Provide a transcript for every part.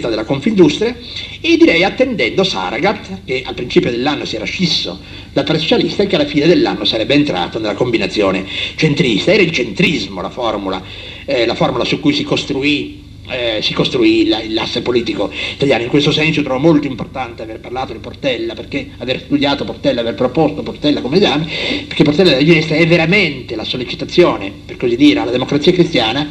della Confindustria e direi attendendo Saragat che al principio dell'anno si era scisso da socialista e che alla fine dell'anno sarebbe entrato nella combinazione centrista. Era il centrismo la formula, eh, la formula su cui si costruì eh, si costruì la, l'asse politico italiano. In questo senso trovo molto importante aver parlato di Portella, perché aver studiato Portella, aver proposto Portella come esame, perché Portella della Ginestra è veramente la sollecitazione, per così dire, alla democrazia cristiana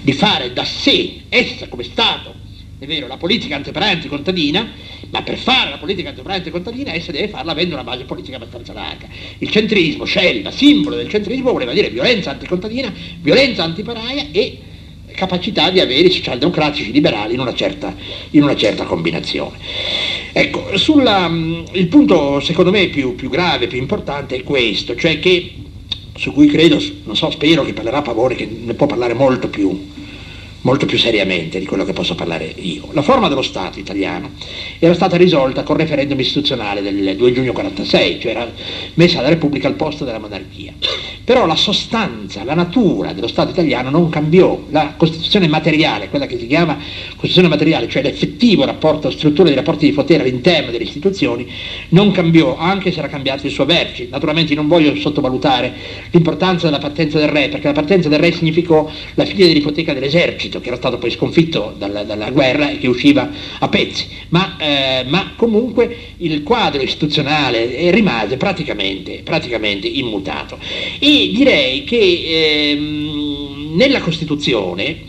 di fare da sé, essa come Stato, è vero, la politica antiparente contadina, ma per fare la politica antiparente contadina essa deve farla avendo una base politica abbastanza larga. Il centrismo, scelta, simbolo del centrismo, voleva dire violenza anticontadina, violenza antiparaia e capacità di avere i socialdemocratici liberali in una certa, in una certa combinazione. Ecco, sulla, il punto secondo me più, più grave, più importante è questo, cioè che su cui credo, non so, spero che parlerà Pavone, che ne può parlare molto più, molto più seriamente di quello che posso parlare io. La forma dello Stato italiano era stata risolta col referendum istituzionale del 2 giugno 1946, cioè era messa la Repubblica al posto della monarchia. Però la sostanza, la natura dello Stato italiano non cambiò, la Costituzione materiale, quella che si chiama Costituzione materiale, cioè l'effettivo rapporto, struttura dei rapporti di potere all'interno delle istituzioni, non cambiò, anche se era cambiato il suo vertice. Naturalmente non voglio sottovalutare l'importanza della partenza del re, perché la partenza del re significò la figlia dell'ipoteca dell'esercito, esercito che era stato poi sconfitto dalla, dalla guerra e che usciva a pezzi, ma, eh, ma comunque il quadro istituzionale eh, rimase praticamente, praticamente, immutato. E direi che ehm, nella Costituzione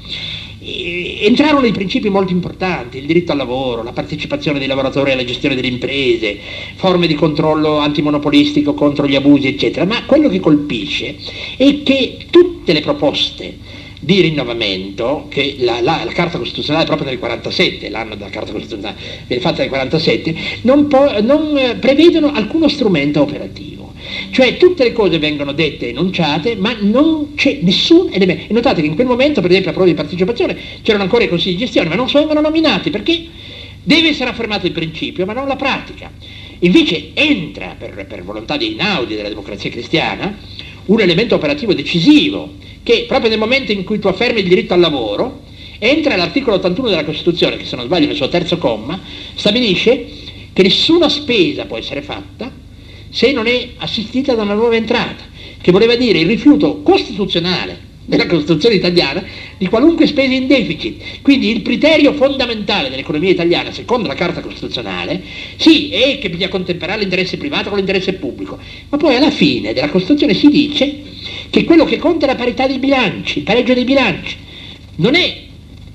eh, entrarono dei principi molto importanti, il diritto al lavoro, la partecipazione dei lavoratori alla gestione delle imprese, forme di controllo antimonopolistico contro gli abusi, eccetera, ma quello che colpisce è che tutte le proposte di rinnovamento che la, la, la, Carta Costituzionale proprio nel 47, l'anno della Carta Costituzionale viene fatta nel 47, non, po- non eh, prevedono alcuno strumento operativo. Cioè tutte le cose vengono dette e enunciate, ma non c'è nessun elemento. E notate che in quel momento, per esempio, a prova di partecipazione, c'erano ancora i consigli di gestione, ma non vengono nominati perché deve essere affermato il principio, ma non la pratica. Invece entra, per, per volontà dei naudi della democrazia cristiana, un elemento operativo decisivo che proprio nel momento in cui tu affermi il diritto al lavoro, entra l'articolo 81 della Costituzione, che se non sbaglio nel suo terzo comma, stabilisce che nessuna spesa può essere fatta se non è assistita da una nuova entrata, che voleva dire il rifiuto costituzionale della Costituzione italiana di qualunque spesa in deficit. Quindi il criterio fondamentale dell'economia italiana, secondo la Carta Costituzionale, sì, è che bisogna contemperare l'interesse privato con l'interesse pubblico, ma poi alla fine della Costituzione si dice che quello che conta è la parità dei bilanci, il pareggio dei bilanci. Non è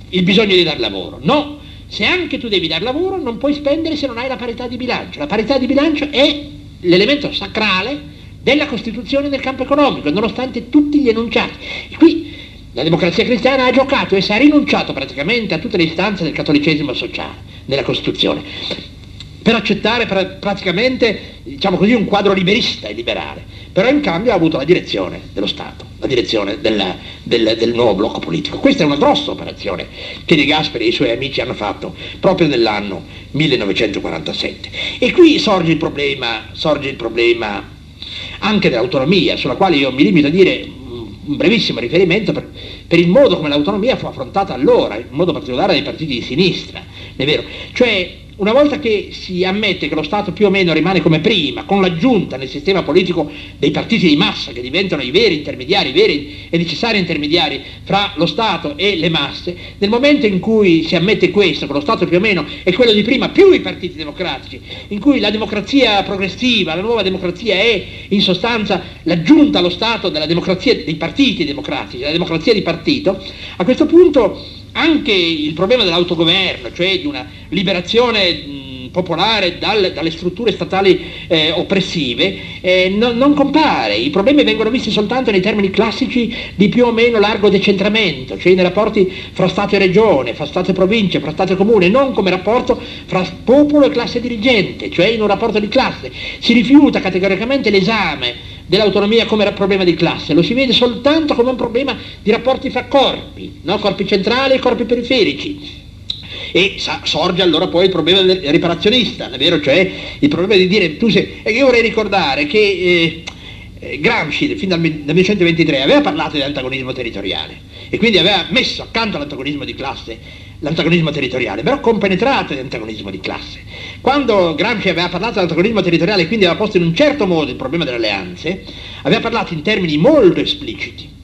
il bisogno di dar lavoro, no. Se anche tu devi dar lavoro non puoi spendere se non hai la parità di bilancio. La parità di bilancio è l'elemento sacrale della Costituzione nel campo economico, nonostante tutti gli enunciati. E qui la democrazia cristiana ha giocato e si è rinunciato praticamente a tutte le istanze del cattolicesimo sociale nella Costituzione per accettare praticamente diciamo così, un quadro liberista e liberale, però in cambio ha avuto la direzione dello Stato, la direzione del, del, del nuovo blocco politico. Questa è una grossa operazione che De Gasperi e i suoi amici hanno fatto proprio nell'anno 1947. E qui sorge il problema, sorge il problema anche dell'autonomia, sulla quale io mi limito a dire un brevissimo riferimento per, per, il modo come l'autonomia fu affrontata allora, in modo particolare dai partiti di sinistra, è vero? Cioè una volta che si ammette che lo Stato più o meno rimane come prima, con l'aggiunta nel sistema politico dei partiti di massa che diventano i veri intermediari, i veri e necessari intermediari fra lo Stato e le masse, nel momento in cui si ammette questo, che lo Stato più o meno è quello di prima più i partiti democratici, in cui la democrazia progressiva, la nuova democrazia è in sostanza l'aggiunta allo Stato della democrazia dei partiti democratici, la democrazia di partito, a questo punto anche il problema dell'autogoverno, cioè di una liberazione popolare dal, dalle strutture statali eh, oppressive, eh, no, non compare. I problemi vengono visti soltanto nei termini classici di più o meno largo decentramento, cioè nei rapporti fra Stato e Regione, fra Stato e Provincia, fra Stato e Comune, non come rapporto fra popolo e classe dirigente, cioè in un rapporto di classe. Si rifiuta categoricamente l'esame dell'autonomia come problema di classe, lo si vede soltanto come un problema di rapporti fra corpi, no? corpi centrali e corpi periferici. E sa, sorge allora poi il problema del riparazionista, è? Cioè il problema di dire, tu sei, e io vorrei ricordare che eh, eh Gramsci fin dal, dal 1923 aveva parlato di antagonismo territoriale e quindi aveva messo accanto all'antagonismo di classe l'antagonismo territoriale, però compenetrate l'antagonismo di classe. Quando Gramsci aveva parlato dell'antagonismo territoriale e quindi aveva posto in un certo modo il problema delle alleanze, aveva parlato in termini molto espliciti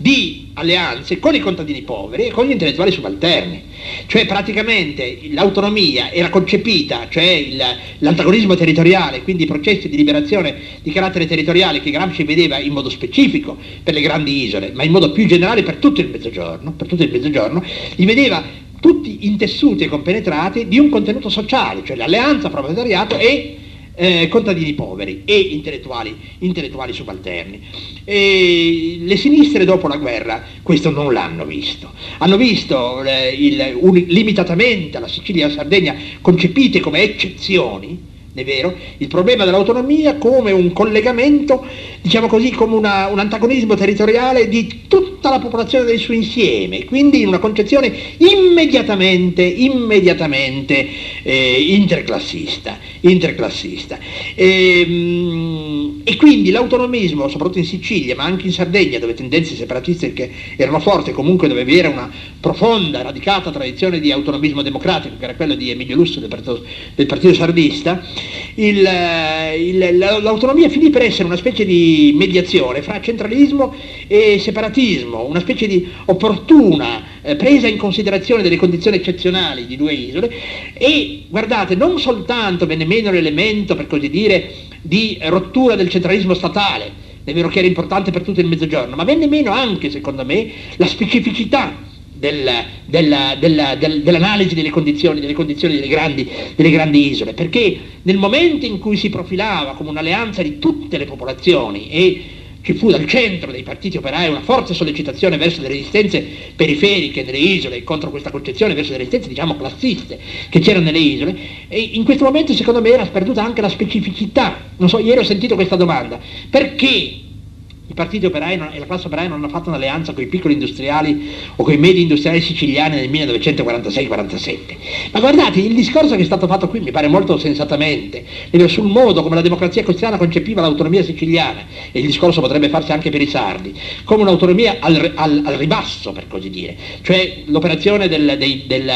di alleanze con i contadini poveri e con gli intellettuali subalterni. Cioè praticamente l'autonomia era concepita, cioè il, l'antagonismo territoriale, quindi i processi di liberazione di carattere territoriale che Gramsci vedeva in modo specifico per le grandi isole, ma in modo più generale per tutto il mezzogiorno, per tutto il mezzogiorno li vedeva tutti intessuti e compenetrati di un contenuto sociale, cioè l'alleanza proletariato e eh, contadini poveri e intellettuali, intellettuali subalterni. E le sinistre dopo la guerra questo non l'hanno visto, hanno visto eh, il, un, limitatamente la Sicilia e la Sardegna concepite come eccezioni, è vero, il problema dell'autonomia come un collegamento, diciamo così, come una, un antagonismo territoriale di tutta la popolazione del suo insieme, quindi in una concezione immediatamente, immediatamente eh, interclassista. Interclassista. E, ehm, e, quindi l'autonomismo, soprattutto in Sicilia, ma anche in Sardegna, dove tendenze separatistiche erano forti, comunque dove vi era una profonda, radicata tradizione di autonomismo democratico, che era quello di Emilio Lusso del partito, del partito sardista, il, il, l'autonomia finì per essere una specie di mediazione fra centralismo e separatismo, una specie di opportuna eh, presa in considerazione delle condizioni eccezionali di due isole e guardate, non soltanto venne meno l'elemento, per così dire, di rottura del centralismo statale, è vero che era importante per tutto il mezzogiorno, ma venne meno anche, secondo me, la specificità del, della, della, del, dell'analisi delle condizioni, delle, condizioni delle, grandi, delle, grandi, isole, perché nel momento in cui si profilava come un'alleanza di tutte le popolazioni e ci fu dal centro dei partiti operai una forte sollecitazione verso le resistenze periferiche nelle isole contro questa concezione, verso le resistenze diciamo classiste che c'erano nelle isole, e in questo momento secondo me era perduta anche la specificità. Non so, ieri ho sentito questa domanda, perché i partiti operai non, e la classe operaia non hanno fatto un'alleanza con i piccoli industriali o con i medi industriali siciliani nel 1946-47. Ma guardate, il discorso che è stato fatto qui mi pare molto sensatamente, sul modo come la democrazia cristiana concepiva l'autonomia siciliana, e il discorso potrebbe farsi anche per i sardi, come un'autonomia al, al, al ribasso, per così dire, cioè l'operazione, del, dei, del,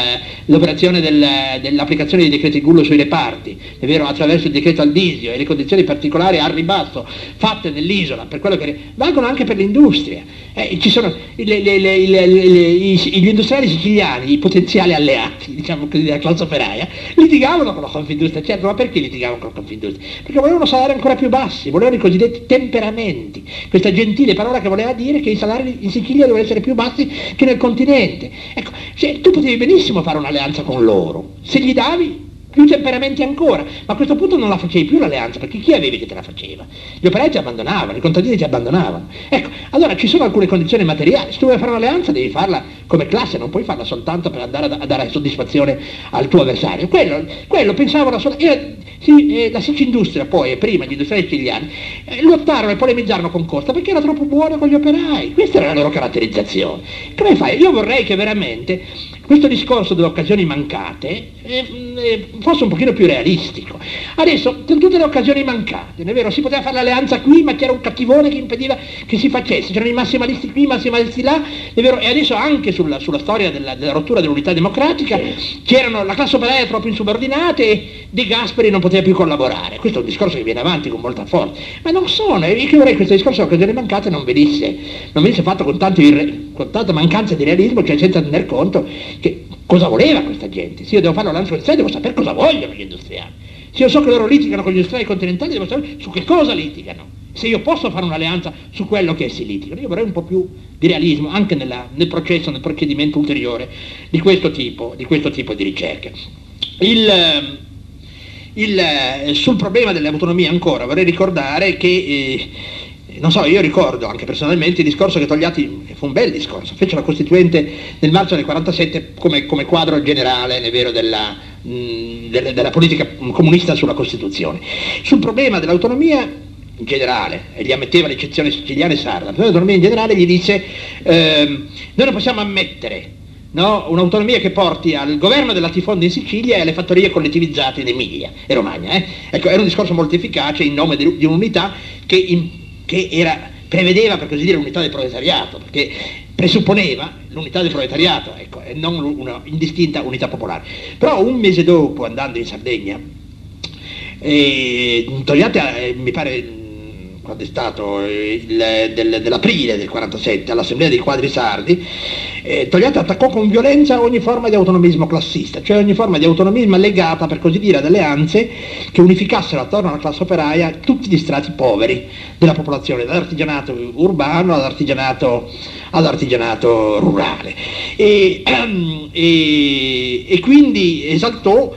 l'operazione del, dell'applicazione dei decreti Gullo sui reparti, è vero, attraverso il decreto Aldisio e le condizioni particolari al ribasso fatte nell'isola, per quello che valgono anche per l'industria. Eh, ci sono le, le, le, gli industriali siciliani, i potenziali alleati, diciamo così, della classe operaia, litigavano con la Confindustria, certo, ma perché litigavano con la Confindustria? Perché volevano salari ancora più bassi, volevano i cosiddetti temperamenti, questa gentile parola che voleva dire che i salari in Sicilia dovevano essere più bassi che nel continente. Ecco, cioè, tu potevi benissimo fare un'alleanza con loro, se gli davi più temperamenti ancora, ma a questo punto non la facevi più l'alleanza, perché chi avevi che te la faceva? Gli operai ti abbandonavano, i contadini ti abbandonavano. Ecco, allora ci sono alcune condizioni materiali, se tu vuoi fare un'alleanza devi farla come classe, non puoi farla soltanto per andare a, dare soddisfazione al tuo avversario. Quello, quello pensavano solo... Eh, sì, eh, la Sicindustria poi, e prima gli industriali siciliani, eh, lottarono e polemizzarono con Costa perché era troppo buono con gli operai, questa era la loro caratterizzazione. Come fai? Io vorrei che veramente questo discorso delle occasioni mancate eh, eh, fosse un pochino più realistico. Adesso, con tutte le occasioni mancate, è vero, si poteva fare l'alleanza qui, ma c'era un cattivone che impediva che si facesse, c'erano i massimalisti qui, i massimalisti là, è vero, e adesso anche sulla, sulla storia della, della, rottura dell'unità democratica c'erano la classe operaia troppo insubordinata e De Gasperi non poteva più collaborare. Questo è un discorso che viene avanti con molta forza. Ma non sono, e io vorrei che questo discorso delle occasioni mancate non venisse, non venisse fatto con, tanti, con tanta mancanza di realismo, cioè senza tener conto che cosa voleva questa gente. Se io devo fare un lancio del devo sapere cosa vogliono gli industriali. Se io so che loro litigano con gli industriali continentali, devo sapere su che cosa litigano. Se io posso fare un'alleanza su quello che essi litigano, io vorrei un po' più di realismo anche nella, nel processo, nel procedimento ulteriore di questo tipo di, questo tipo di ricerche. Il, il, sul problema dell'autonomia ancora vorrei ricordare che eh, non so, io ricordo anche personalmente il discorso che Togliatti, fu un bel discorso, fece la Costituente nel marzo del 47 come, come quadro generale, è vero, della, mh, della, della, politica comunista sulla Costituzione. Sul problema dell'autonomia in generale, e gli ammetteva l'eccezione siciliana e sarda, l'autonomia in generale gli dice ehm, noi non possiamo ammettere No? un'autonomia che porti al governo della Tifonda in Sicilia e alle fattorie collettivizzate in Emilia e Romagna. Eh? Ecco, era un discorso molto efficace in nome di un'unità che in che era, prevedeva per così dire l'unità del proletariato, perché presupponeva l'unità del proletariato, ecco, e non una indistinta unità popolare. Però un mese dopo, andando in Sardegna, eh, Togliatti, mi pare quando è stato il, del, dell'aprile del 47 all'Assemblea dei Quadri Sardi, eh, Togliatti attaccò con violenza ogni forma di autonomismo classista, cioè ogni forma di autonomismo legata, per così dire, ad alleanze che unificassero attorno alla classe operaia tutti gli strati poveri della popolazione, dall'artigianato urbano all'artigianato, all'artigianato rurale. E, e, e quindi esaltò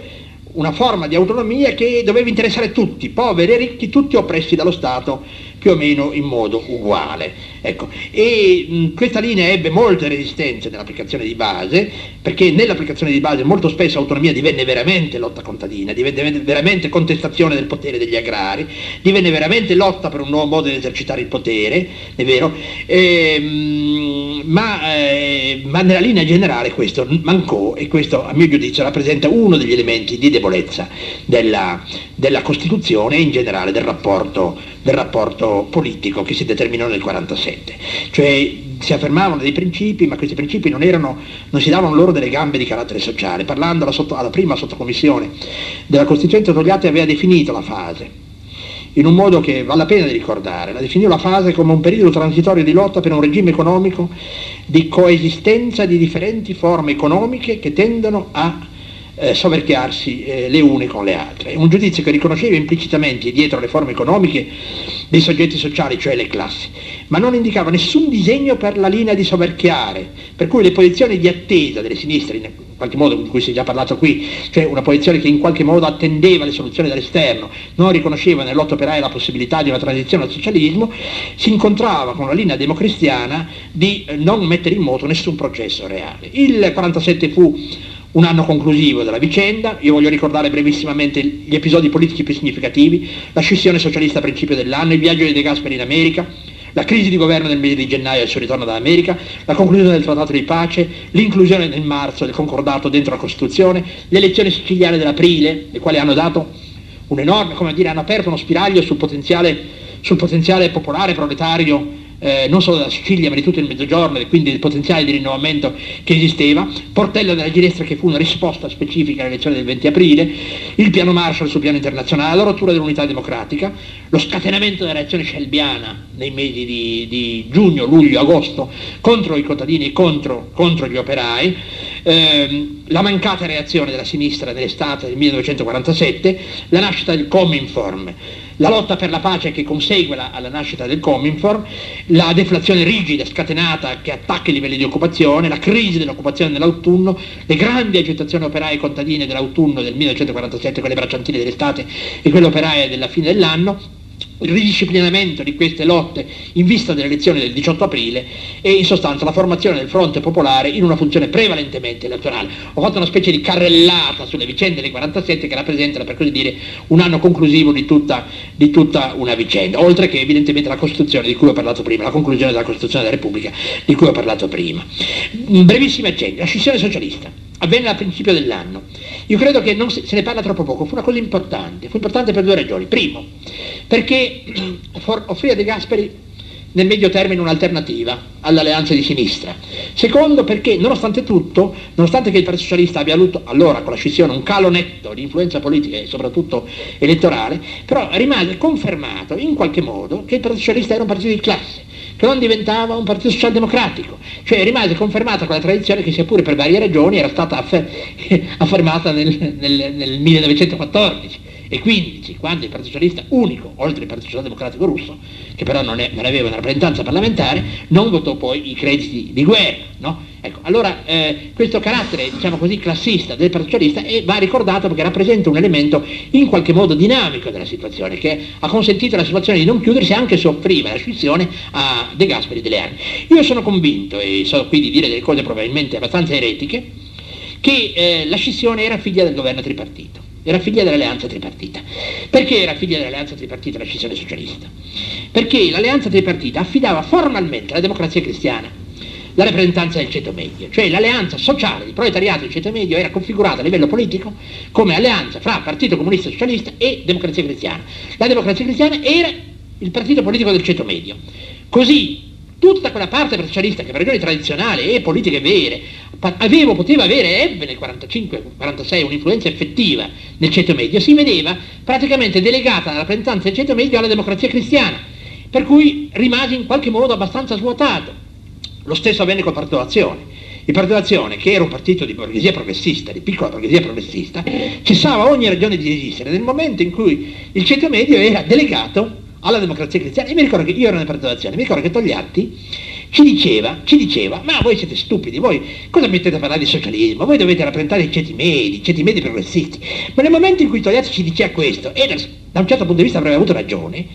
una forma di autonomia che doveva interessare tutti, poveri e ricchi, tutti oppressi dallo Stato più o meno in modo uguale. Ecco. E mh, questa linea ebbe molte resistenze nell'applicazione di base, perché nell'applicazione di base molto spesso autonomia divenne veramente lotta contadina, divenne veramente contestazione del potere degli agrari, divenne veramente lotta per un nuovo modo di esercitare il potere, è vero, e, mh, ma, eh, ma, nella linea generale questo mancò e questo a mio giudizio rappresenta uno degli elementi di debolezza della, della Costituzione e in generale del rapporto, del rapporto politico che si determinò nel 1946. 1947, cioè si affermavano dei principi, ma questi principi non, erano, non si davano loro delle gambe di carattere sociale. Parlando alla, sotto, alla prima sottocommissione della Costituente Togliatti aveva definito la fase in un modo che vale la pena di ricordare, la definiva la fase come un periodo transitorio di lotta per un regime economico di coesistenza di differenti forme economiche che tendono a eh, soverchiarsi eh, le une con le altre. Un giudizio che riconosceva implicitamente dietro le forme economiche dei soggetti sociali, cioè le classi, ma non indicava nessun disegno per la linea di soverchiare, per cui le posizioni di attesa delle sinistre, in qualche modo di cui si è già parlato qui, cioè una posizione che in qualche modo attendeva le soluzioni dall'esterno, non riconosceva nell'otto operaio la possibilità di una transizione al socialismo, si incontrava con la linea democristiana di eh, non mettere in moto nessun processo reale. Il 47 fu un anno conclusivo della vicenda, io voglio ricordare brevissimamente gli episodi politici più significativi, la scissione socialista a principio dell'anno, il viaggio di De Gasperi in America, la crisi di governo nel mese di gennaio e il suo ritorno dall'America, la conclusione del trattato di pace, l'inclusione nel marzo del concordato dentro la Costituzione, le elezioni siciliane dell'aprile, le quali hanno dato un enorme, come dire, hanno aperto uno spiraglio sul potenziale, sul potenziale popolare proletario eh, non solo della Sicilia ma di tutto il mezzogiorno e quindi del potenziale di rinnovamento che esisteva, Portello della Ginestra che fu una risposta specifica all'elezione del 20 aprile, il piano Marshall sul piano internazionale, la rottura dell'unità democratica, lo scatenamento della reazione scelbiana nei mesi di, di giugno, luglio, agosto contro i contadini e contro, contro gli operai, ehm, la mancata reazione della sinistra nell'estate del 1947, la nascita del Cominform, la lotta per la pace che consegue la, alla nascita del Cominform, la deflazione rigida, scatenata, che attacca i livelli di occupazione, la crisi dell'occupazione nell'autunno, le grandi agitazioni operaie e contadine dell'autunno del 1947, quelle bracciantine dell'estate e quelle operaie della fine dell'anno, il ridisciplinamento di queste lotte in vista delle elezioni del 18 aprile e in sostanza la formazione del fronte popolare in una funzione prevalentemente elettorale. Ho fatto una specie di carrellata sulle vicende del 47 che rappresentano per così dire un anno conclusivo di tutta, di tutta una vicenda, oltre che evidentemente la Costituzione di cui ho parlato prima, la conclusione della Costituzione della Repubblica di cui ho parlato prima. Brevissime accenti, la scissione socialista avvenne al principio dell'anno. Io credo che se, se ne parla troppo poco, fu una cosa importante, fu importante per due ragioni. Primo, perché offrì a De Gasperi nel medio termine un'alternativa all'alleanza di sinistra. Secondo, perché nonostante tutto, nonostante che il Partito Socialista abbia avuto allora con la scissione un calo netto di influenza politica e soprattutto elettorale, però rimase confermato in qualche modo che il Partito Socialista era un partito di classe che non diventava un partito socialdemocratico, cioè rimase confermata quella tradizione che sia pure per varie ragioni era stata affermata nel, nel, nel 1914 e 15, quando il Partito Socialista unico, oltre il Partito Socialdemocratico russo, che però non, è, non, aveva una rappresentanza parlamentare, non votò poi i crediti di guerra. No? Ecco, allora eh, questo carattere, diciamo così, classista del Partito Socialista eh, va ricordato perché rappresenta un elemento in qualche modo dinamico della situazione, che ha consentito alla situazione di non chiudersi anche se offriva la scissione a De Gasperi delle anni. Io sono convinto, e so qui di dire delle cose probabilmente abbastanza eretiche, che eh, la scissione era figlia del governo tripartito era figlia dell'alleanza tripartita. Perché era figlia dell'alleanza tripartita la scissione socialista? Perché l'alleanza tripartita affidava formalmente alla democrazia cristiana la rappresentanza del ceto medio, cioè l'alleanza sociale di proletariato del ceto medio era configurata a livello politico come alleanza fra Partito Comunista Socialista e Democrazia Cristiana. La Democrazia Cristiana era il partito politico del ceto medio. Così tutta quella parte socialista che per ragioni tradizionali e politiche vere avevo, poteva avere, ebbe nel 45-46 un'influenza effettiva nel ceto medio, si vedeva praticamente delegata la rappresentanza del ceto medio alla democrazia cristiana, per cui rimase in qualche modo abbastanza svuotato. Lo stesso avvenne col Partito d'Azione. Il Partito d'Azione, che era un partito di borghesia progressista, di piccola borghesia progressista, cessava ogni ragione di esistere nel momento in cui il ceto medio era delegato alla democrazia cristiana. E mi ricordo che io ero nel Partito d'Azione, mi ricordo che Togliatti ci diceva, ci diceva, ma voi siete stupidi, voi cosa mettete a parlare di socialismo? Voi dovete rappresentare i ceti medi, i ceti medi progressisti. Ma nel momento in cui Togliatti ci diceva questo, e da un certo punto di vista avrebbe avuto ragione,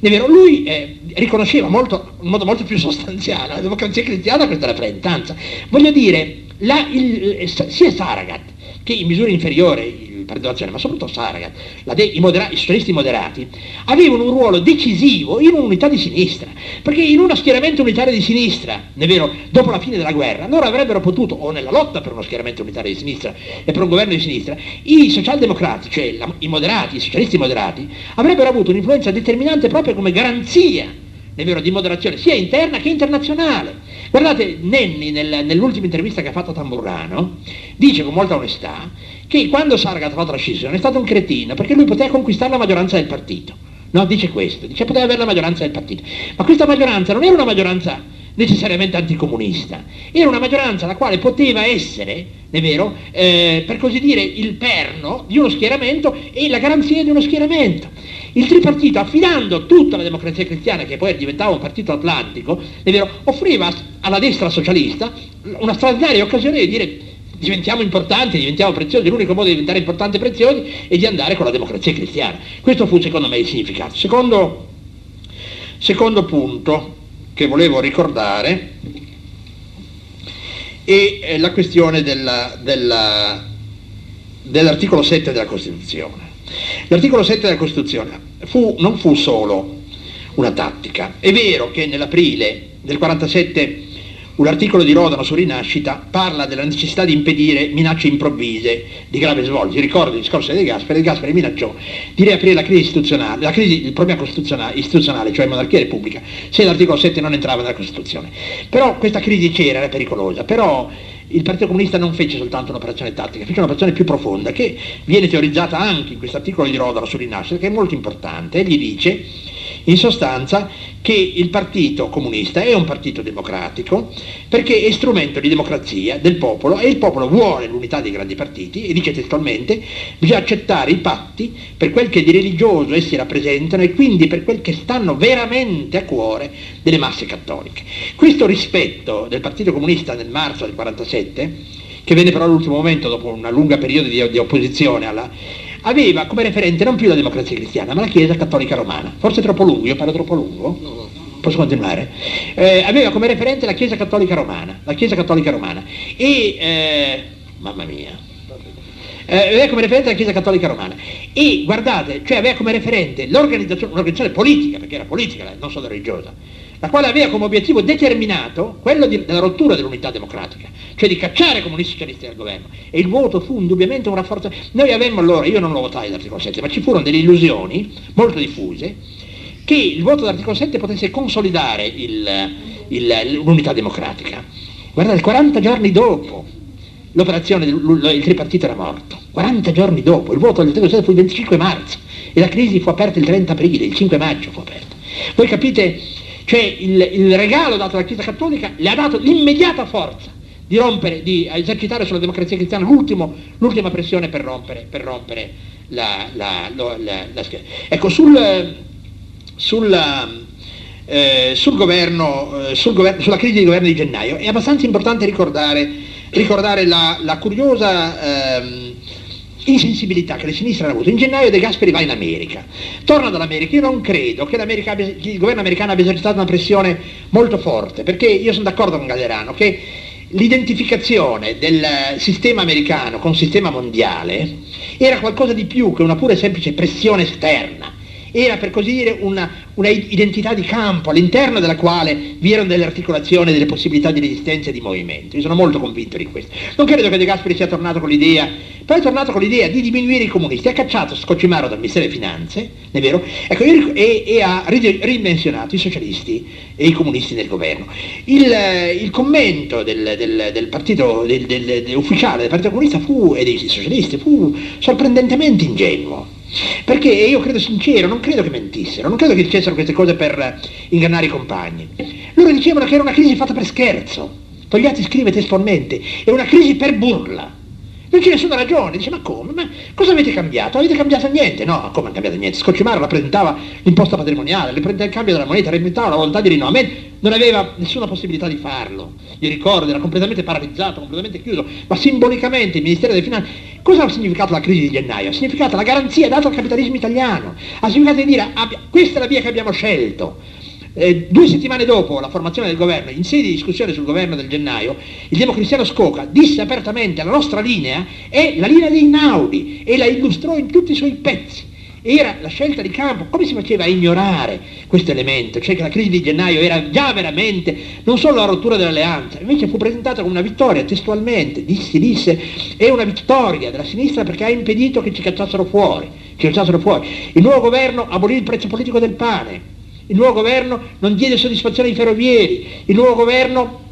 è vero, lui eh, riconosceva molto, in modo molto più sostanziale la democrazia cristiana questa rappresentanza. Voglio dire, la, il, sia Saragat che in misura inferiore Partito ma soprattutto Saragat, de- i, modera- i, socialisti moderati, avevano un ruolo decisivo in un'unità di sinistra, perché in uno schieramento unitario di sinistra, è vero, dopo la fine della guerra, loro avrebbero potuto, o nella lotta per uno schieramento unitario di sinistra e per un governo di sinistra, i socialdemocratici, cioè la, i moderati, i socialisti moderati, avrebbero avuto un'influenza determinante proprio come garanzia è vero, di moderazione sia interna che internazionale. Guardate, Nenni nel, nell'ultima intervista che ha fatto a Tamburrano dice con molta onestà che quando Saragat ha fatto la scissione è stato un cretino perché lui poteva conquistare la maggioranza del partito. No, dice questo, dice poteva avere la maggioranza del partito. Ma questa maggioranza non era una maggioranza necessariamente anticomunista, era una maggioranza la quale poteva essere, è vero, eh, per così dire, il perno di uno schieramento e la garanzia di uno schieramento. Il tripartito, affidando tutta la democrazia cristiana, che poi diventava un partito atlantico, è vero, offriva alla destra socialista una straordinaria occasione di dire diventiamo importanti, diventiamo preziosi, l'unico modo di diventare importanti e preziosi è di andare con la democrazia cristiana. Questo fu secondo me il significato. Secondo, secondo punto che volevo ricordare è la questione della, della, dell'articolo 7 della Costituzione. L'articolo 7 della Costituzione fu, non fu solo una tattica, è vero che nell'aprile del 47 un articolo di Rodano su Rinascita parla della necessità di impedire minacce improvvise di grave svolgimento. Ricordo il discorso di Gasperi, Gasperi minacciò di riaprire la crisi istituzionale, la crisi, il problema istituzionale, cioè monarchia e repubblica, se l'articolo 7 non entrava nella Costituzione. Però questa crisi c'era, era pericolosa, però il Partito Comunista non fece soltanto un'operazione tattica, fece un'operazione più profonda che viene teorizzata anche in questo articolo di Rodano su Rinascita, che è molto importante. Egli dice in sostanza che il partito comunista è un partito democratico perché è strumento di democrazia del popolo e il popolo vuole l'unità dei grandi partiti e dice testualmente bisogna accettare i patti per quel che di religioso essi rappresentano e quindi per quel che stanno veramente a cuore delle masse cattoliche. Questo rispetto del partito comunista nel marzo del 47 che venne però all'ultimo momento dopo una lunga periodo di, di opposizione alla, aveva come referente non più la democrazia cristiana, ma la Chiesa cattolica romana. Forse troppo lungo, io parlo troppo lungo? Posso continuare? Eh, aveva come referente la Chiesa cattolica romana, la Chiesa cattolica romana. E, eh, mamma mia, eh, aveva come referente la Chiesa Cattolica Romana e guardate, cioè aveva come referente l'organizzazione, un'organizzazione politica, perché era politica, non solo religiosa, la quale aveva come obiettivo determinato quello di, della rottura dell'unità democratica, cioè di cacciare i comunisti socialisti dal governo. E il voto fu indubbiamente un rafforzamento. Noi avemmo allora, io non lo votai l'articolo 7, ma ci furono delle illusioni molto diffuse che il voto dell'articolo 7 potesse consolidare il, il, l'unità democratica. Guardate, 40 giorni dopo l'operazione, il tripartito era morto, 40 giorni dopo, il voto dell'articolo 7 fu il 25 marzo e la crisi fu aperta il 30 aprile, il 5 maggio fu aperta. Voi capite cioè il, il regalo dato dalla Chiesa Cattolica le ha dato l'immediata forza di rompere, di esercitare sulla democrazia cristiana l'ultima pressione per rompere, per rompere la, la, la, la, Ecco, sul, sul, eh, sul, governo, eh, sul governo, sulla crisi di governo di gennaio è abbastanza importante ricordare, ricordare la, curiosa... Ehm, insensibilità che le sinistre hanno avuto. In gennaio De Gasperi va in America, torna dall'America, io non credo che il governo americano abbia esercitato una pressione molto forte, perché io sono d'accordo con Gallerano che l'identificazione del sistema americano con il sistema mondiale era qualcosa di più che una pura e semplice pressione esterna era per così dire una, una identità di campo all'interno della quale vi erano delle articolazioni, delle possibilità di resistenza e di movimento. Io sono molto convinto di questo. Non credo che De Gasperi sia tornato con l'idea, poi è tornato con l'idea di diminuire i comunisti, ha cacciato Scocimaro dal Ministero delle Finanze, è vero? Ecco, e, e, ha ridimensionato i socialisti e i comunisti nel governo. Il, il commento del, del, del partito del, ufficiale del Partito Comunista fu, e dei socialisti fu sorprendentemente ingenuo perché io credo sincero, non credo che mentissero, non credo che dicessero queste cose per ingannare i compagni. Loro dicevano che era una crisi fatta per scherzo. Togliatti scrive testualmente, è una crisi per burla. Non c'è nessuna ragione, dice ma come? Ma cosa avete cambiato? Avete cambiato niente? No, come ha cambiato niente? Scocimaro rappresentava l'imposta patrimoniale, il cambio della moneta, rappresentava la volontà di rinnovamento, non aveva nessuna possibilità di farlo. Io ricordo, era completamente paralizzato, completamente chiuso, ma simbolicamente il Ministero delle Finanze, cosa ha significato la crisi di gennaio? Ha significato la garanzia data al capitalismo italiano, ha significato di dire questa è la via che abbiamo scelto eh, due settimane dopo la formazione del governo, in sede di discussione sul governo del gennaio, il democristiano Scoca disse apertamente la nostra linea è la linea dei Naudi e la illustrò in tutti i suoi pezzi. Era la scelta di campo, come si faceva a ignorare questo elemento? Cioè che la crisi di gennaio era già veramente non solo la rottura dell'alleanza, invece fu presentata come una vittoria, testualmente, si disse, è una vittoria della sinistra perché ha impedito che ci cacciassero fuori, ci cacciassero fuori. Il nuovo governo abolì il prezzo politico del pane, il nuovo governo non diede soddisfazione ai ferrovieri, il nuovo governo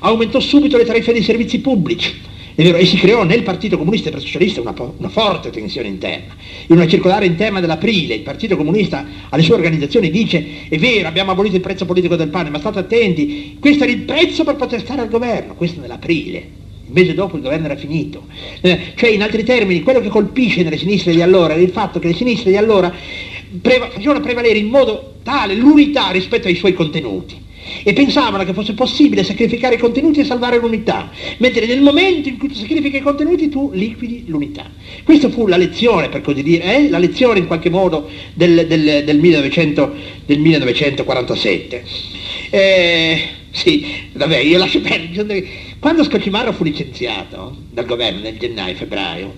aumentò subito le tariffe dei servizi pubblici. Vero, e si creò nel Partito Comunista e per Socialista una, una, forte tensione interna. In una circolare interna dell'aprile il Partito Comunista alle sue organizzazioni dice è vero abbiamo abolito il prezzo politico del pane ma state attenti, questo era il prezzo per poter stare al governo, questo nell'aprile. Il mese dopo il governo era finito. Eh, cioè in altri termini quello che colpisce nelle sinistre di allora è il fatto che le sinistre di allora preva- facevano prevalere in modo tale l'unità rispetto ai suoi contenuti e pensavano che fosse possibile sacrificare i contenuti e salvare l'unità, mentre nel momento in cui tu sacrifichi i contenuti tu liquidi l'unità. Questa fu la lezione, per così dire, eh? la lezione in qualche modo del, del, del, 1900, del 1947. Eh, sì, vabbè, io lascio perdere. Quando Scoccimarro fu licenziato dal governo nel gennaio-febbraio,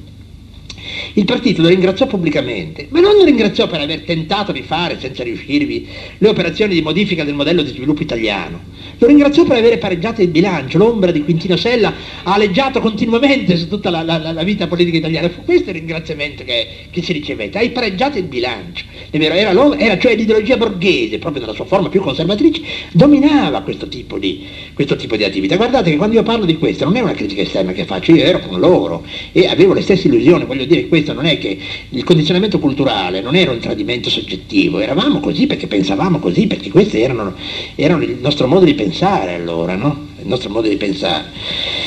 il partito lo ringraziò pubblicamente, ma non lo ringraziò per aver tentato di fare, senza riuscirvi, le operazioni di modifica del modello di sviluppo italiano. Lo ringraziò per aver pareggiato il bilancio, l'ombra di Quintino Sella ha aleggiato continuamente su tutta la, la, la vita politica italiana. Fu questo il ringraziamento che, che si ricevette. Hai pareggiato il bilancio. È vero, era, era, cioè l'ideologia borghese, proprio nella sua forma più conservatrice, dominava questo tipo, di, questo tipo di attività. Guardate che quando io parlo di questo non è una critica esterna che faccio, io ero con loro e avevo le stesse illusioni, voglio dire questo non è che il condizionamento culturale non era un tradimento soggettivo, eravamo così perché pensavamo così, perché questo erano, erano il nostro modo di pensare allora, no? il nostro modo di pensare.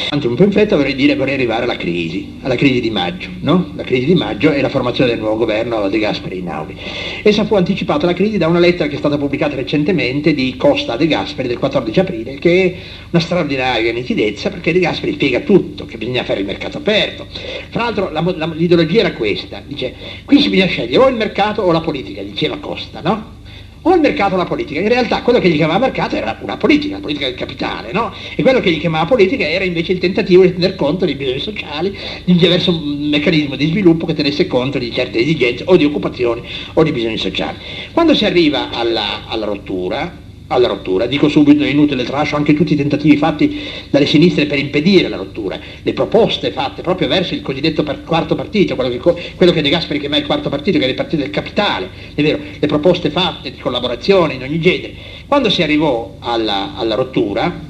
Anzi, un po' in fretta vorrei dire vorrei arrivare alla crisi, alla crisi di maggio, no? La crisi di maggio è la formazione del nuovo governo De Gasperi in Auli. Essa fu anticipata la crisi da una lettera che è stata pubblicata recentemente di Costa De Gasperi del 14 aprile, che è una straordinaria nitidezza perché De Gasperi spiega tutto, che bisogna fare il mercato aperto. Tra l'altro la, la, l'ideologia era questa, dice qui si bisogna scegliere o il mercato o la politica, diceva Costa, no? O il mercato o la politica. In realtà quello che gli chiamava mercato era una politica, la politica del capitale, no? E quello che gli chiamava politica era invece il tentativo di tener conto dei bisogni sociali, di un diverso meccanismo di sviluppo che tenesse conto di certe esigenze o di occupazioni o di bisogni sociali. Quando si arriva alla, alla rottura, alla rottura. Dico subito, è inutile, trascio anche tutti i tentativi fatti dalle sinistre per impedire la rottura, le proposte fatte proprio verso il cosiddetto per quarto partito, quello che, quello che De Gasperi chiama il quarto partito, che è il partito del capitale, è vero, le proposte fatte di collaborazione in ogni genere. Quando si arrivò alla, alla rottura,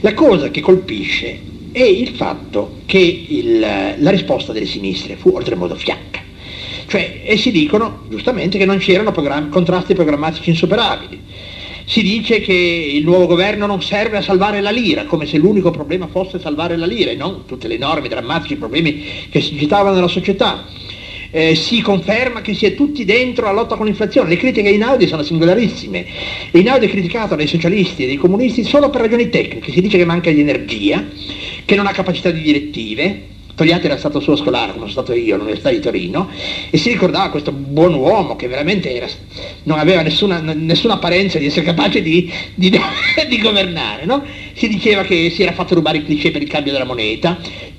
la cosa che colpisce è il fatto che il, la risposta delle sinistre fu oltremodo fiacca. Cioè, essi dicono, giustamente, che non c'erano programmi, contrasti programmatici insuperabili si dice che il nuovo governo non serve a salvare la lira, come se l'unico problema fosse salvare la lira e non tutte le enormi, drammatici problemi che si agitavano nella società. Eh, si conferma che si è tutti dentro la lotta con l'inflazione. Le critiche a Inaudi sono singolarissime. Inaudi è criticato dai socialisti e dai comunisti solo per ragioni tecniche. Si dice che manca di energia, che non ha capacità di direttive, Togliatti era stato suo scolaro, come sono stato io all'Università di Torino, e si ricordava questo buon uomo che veramente era, non aveva nessuna, nessuna, apparenza di essere capace di, di, di governare. No? Si diceva che si era fatto rubare il cliché per il cambio della moneta,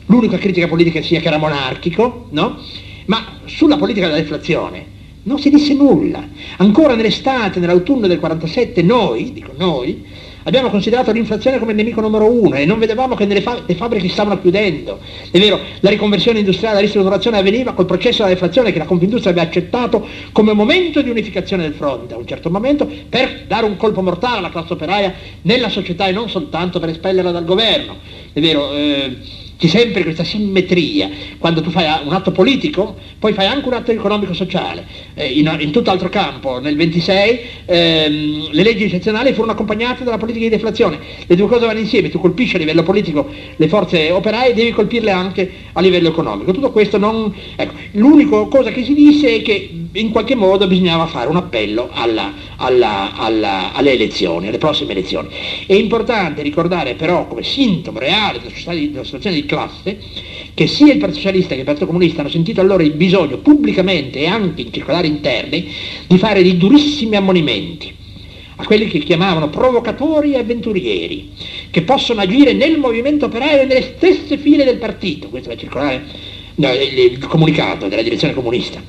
l'unica critica politica sia che era monarchico, no? ma sulla politica della deflazione non si disse nulla. Ancora nell'estate, nell'autunno del 47, noi, dico noi, abbiamo considerato l'inflazione come il nemico numero uno e non vedevamo che fa- le fabbriche stavano chiudendo. È vero, la riconversione industriale, la ristrutturazione avveniva col processo della deflazione che la Confindustria aveva accettato come momento di unificazione del fronte, a un certo momento, per dare un colpo mortale alla classe operaia nella società e non soltanto per espellerla dal governo. È vero, eh, c'è sempre questa simmetria, quando tu fai un atto politico, poi fai anche un atto economico-sociale. Eh, in, in tutto altro campo, nel 26, ehm, le leggi eccezionali furono accompagnate dalla politica di deflazione. Le due cose vanno insieme, tu colpisci a livello politico le forze operaie, devi colpirle anche a livello economico. Tutto questo non... Ecco, l'unica cosa che si disse è che in qualche modo bisognava fare un appello alla, alla, alla, alle elezioni, alle prossime elezioni. È importante ricordare però come sintomo reale della situazione di classe che sia il Partito Socialista che il Partito Comunista hanno sentito allora il bisogno pubblicamente e anche in circolari interne di fare dei durissimi ammonimenti a quelli che chiamavano provocatori e avventurieri, che possono agire nel movimento operaio e nelle stesse file del partito, questo è la circolare, no, il, comunicato della direzione comunista,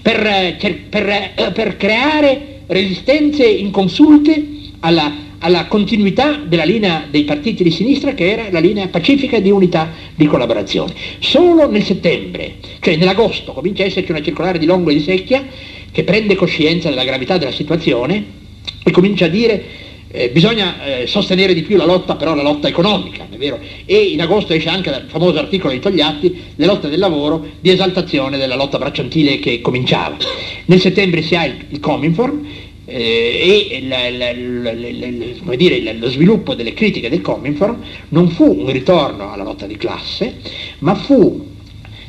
per, per, per creare resistenze inconsulte alla alla continuità della linea dei partiti di sinistra che era la linea pacifica di unità di collaborazione. Solo nel settembre, cioè nell'agosto, comincia a esserci una circolare di Longo e di Secchia che prende coscienza della gravità della situazione e comincia a dire eh, bisogna eh, sostenere di più la lotta, però la lotta economica, è vero? E in agosto esce anche il famoso articolo di Togliatti, le lotte del lavoro, di esaltazione della lotta bracciantile che cominciava. Nel settembre si ha il, il Cominform, e la, la, la, dire, lo sviluppo delle critiche del Cominform non fu un ritorno alla lotta di classe, ma fu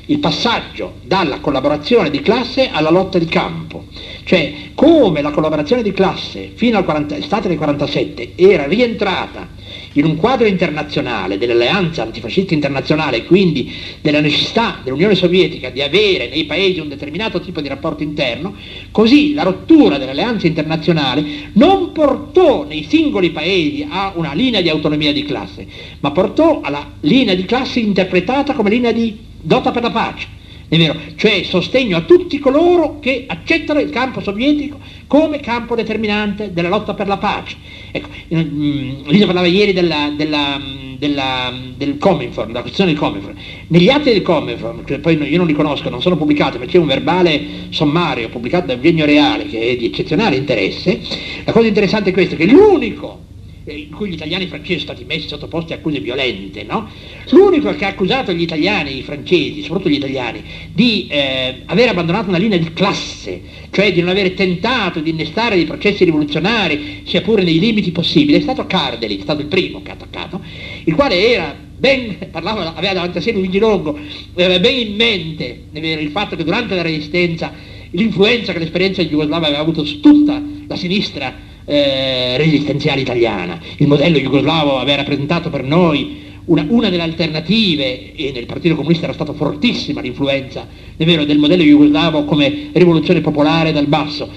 il passaggio dalla collaborazione di classe alla lotta di campo, cioè come la collaborazione di classe fino all'estate del 47 era rientrata in un quadro internazionale dell'alleanza antifascista internazionale e quindi della necessità dell'Unione Sovietica di avere nei paesi un determinato tipo di rapporto interno, così la rottura dell'alleanza internazionale non portò nei singoli paesi a una linea di autonomia di classe, ma portò alla linea di classe interpretata come linea di dota per la pace. È vero, cioè sostegno a tutti coloro che accettano il campo sovietico come campo determinante della lotta per la pace. Ecco, mm, Lisa parlava ieri della, della, della, del Cominform, della questione del Cominform. Negli atti del Cominform, che poi io non li conosco, non sono pubblicati, ma c'è un verbale sommario pubblicato da Eugenio Reale che è di eccezionale interesse, la cosa interessante è questa, che l'unico in cui gli italiani e i francesi sono stati messi sottoposti a accuse violente, no? l'unico che ha accusato gli italiani, i francesi, soprattutto gli italiani, di eh, aver abbandonato una linea di classe, cioè di non aver tentato di innestare dei processi rivoluzionari, sia pure nei limiti possibili, è stato Cardeli, è stato il primo che ha attaccato, il quale era ben, parlava, aveva davanti a sé Luigi Longo, aveva ben in mente il fatto che durante la resistenza l'influenza che l'esperienza di Jugoslavia aveva avuto su tutta la sinistra eh, resistenziale italiana. Il modello jugoslavo aveva rappresentato per noi una, una, delle alternative, e nel Partito Comunista era stata fortissima l'influenza, è vero, del modello jugoslavo come rivoluzione popolare dal basso.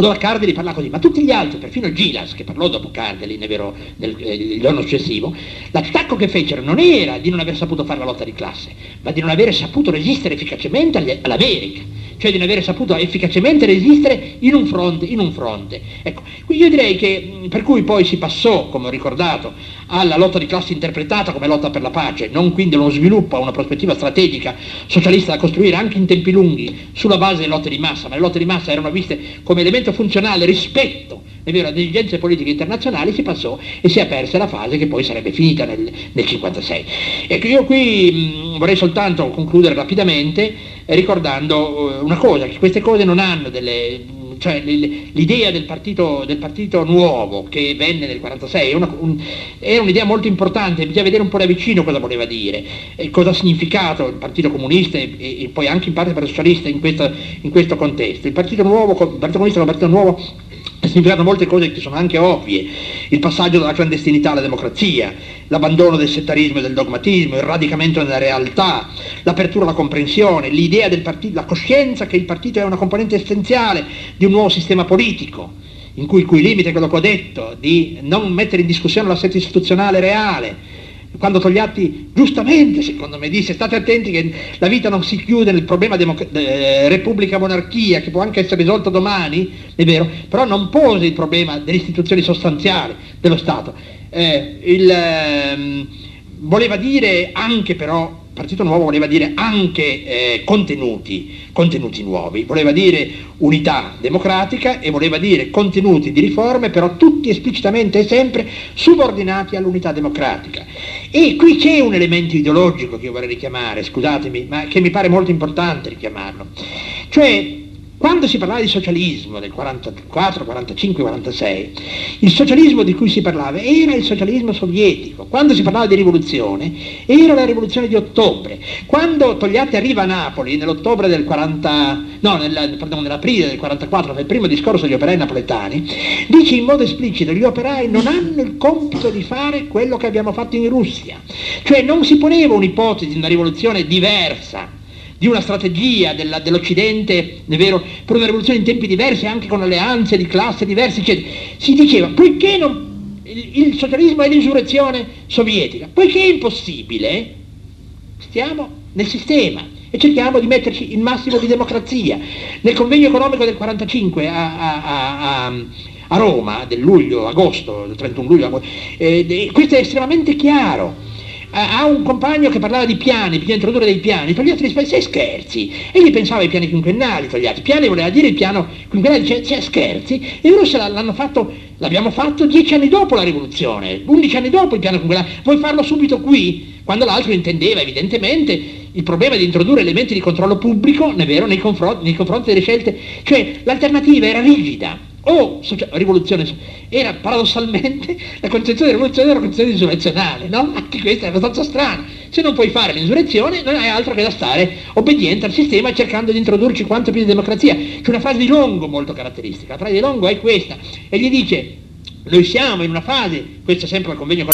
Allora Cardeli parla così, ma tutti gli altri, perfino Gilas, che parlò dopo Cardeli, è vero, nel, eh, il giorno successivo, l'attacco che fecero non era di non aver saputo fare la lotta di classe, ma di non aver saputo resistere efficacemente all'America cioè di non avere saputo efficacemente resistere in un fronte. In un fronte. Ecco, io direi che per cui poi si passò, come ho ricordato, alla lotta di classe interpretata come lotta per la pace, non quindi uno sviluppo a una prospettiva strategica socialista da costruire anche in tempi lunghi sulla base delle lotte di massa, ma le lotte di massa erano viste come elemento funzionale rispetto è vero, alle esigenze politiche internazionali si passò e si aperse la fase che poi sarebbe finita nel, nel 56. Ecco, io qui mh, vorrei soltanto concludere rapidamente eh, ricordando eh, una cosa, che queste cose non hanno delle cioè l'idea del partito, del partito, nuovo che venne nel 46 una, un, era un'idea molto importante, bisogna vedere un po' da vicino cosa voleva dire, e cosa ha significato il partito comunista e, e, poi anche in parte il partito socialista in, questa, in questo contesto. Il partito, nuovo, il partito comunista come partito nuovo significato molte cose che sono anche ovvie, il passaggio dalla clandestinità alla democrazia, l'abbandono del settarismo e del dogmatismo, il radicamento nella realtà, l'apertura alla comprensione, l'idea del partito, la coscienza che il partito è una componente essenziale di un nuovo sistema politico, in cui il cui limite è quello che ho detto, di non mettere in discussione l'assetto istituzionale reale, quando Togliatti giustamente, secondo me, disse state attenti che la vita non si chiude nel problema eh, Repubblica-monarchia, che può anche essere risolto domani, è vero, però non pose il problema delle istituzioni sostanziali dello Stato. Eh, il, ehm, voleva dire anche però Partito Nuovo voleva dire anche eh, contenuti, contenuti nuovi, voleva dire unità democratica e voleva dire contenuti di riforme, però tutti esplicitamente e sempre subordinati all'unità democratica. E qui c'è un elemento ideologico che io vorrei richiamare, scusatemi, ma che mi pare molto importante richiamarlo. Cioè, quando si parlava di socialismo del 44, 45, 46, il socialismo di cui si parlava era il socialismo sovietico. Quando si parlava di rivoluzione, era la rivoluzione di ottobre. Quando Togliatti arriva a Napoli nell'ottobre del 40, no, nel, pardon, nell'aprile del 44, nel primo discorso degli operai napoletani, dice in modo esplicito gli operai non hanno il compito di fare quello che abbiamo fatto in Russia. Cioè non si poneva un'ipotesi di una rivoluzione diversa di una strategia della, dell'Occidente, è vero, per una rivoluzione in tempi diversi, anche con alleanze di classe diverse, eccetera. Si diceva, poiché non, il, il socialismo è l'insurrezione sovietica, poiché è impossibile, stiamo nel sistema e cerchiamo di metterci il massimo di democrazia. Nel convegno economico del 45 a, a, a, a Roma, del luglio-agosto, del 31 luglio, eh, questo è estremamente chiaro ha un compagno che parlava di piani, bisogna introdurre dei piani, Togliatti rispose, sei scherzi, egli pensava ai piani quinquennali, Togliatti, piani voleva dire il piano quinquennale, dice, c'è scherzi, e loro se l'hanno fatto, l'abbiamo fatto dieci anni dopo la rivoluzione, undici anni dopo il piano quinquennale, vuoi farlo subito qui? Quando l'altro intendeva evidentemente il problema di introdurre elementi di controllo pubblico, è vero, nei confronti, nei confronti delle scelte, cioè l'alternativa era rigida, o rivoluzione, era paradossalmente la concezione di rivoluzione era una concezione insurrezionale, no? Anche questa è abbastanza strana. Se non puoi fare l'insurrezione non hai altro che da stare obbediente al sistema cercando di introdurci quanto più di democrazia. C'è una fase di Longo molto caratteristica, la frase di Longo è questa, e gli dice, noi siamo in una fase, questo è sempre al convegno